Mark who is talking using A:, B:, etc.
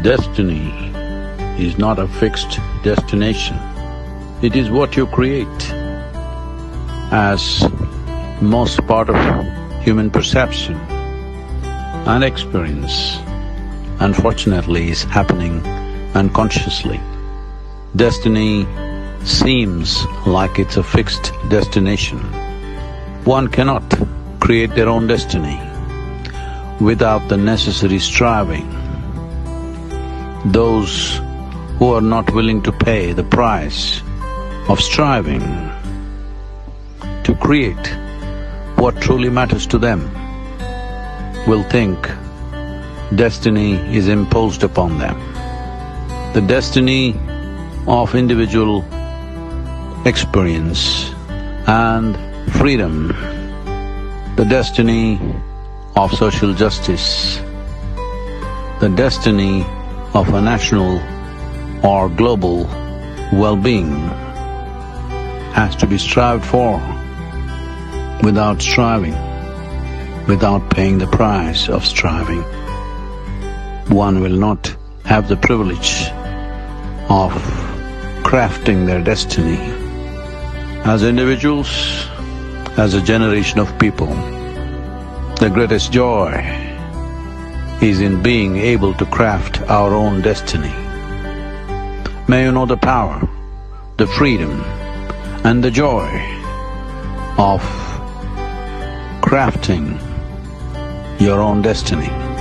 A: Destiny is not a fixed destination, it is what you create. As most part of human perception and experience, unfortunately, is happening unconsciously. Destiny seems like it's a fixed destination. One cannot create their own destiny without the necessary striving. Those who are not willing to pay the price of striving to create what truly matters to them will think destiny is imposed upon them. The destiny of individual experience and freedom, the destiny of social justice, the destiny of a national or global well-being has to be strived for without striving, without paying the price of striving. One will not have the privilege of crafting their destiny. As individuals, as a generation of people, the greatest joy is in being able to craft our own destiny. May you know the power, the freedom and the joy of crafting your own destiny.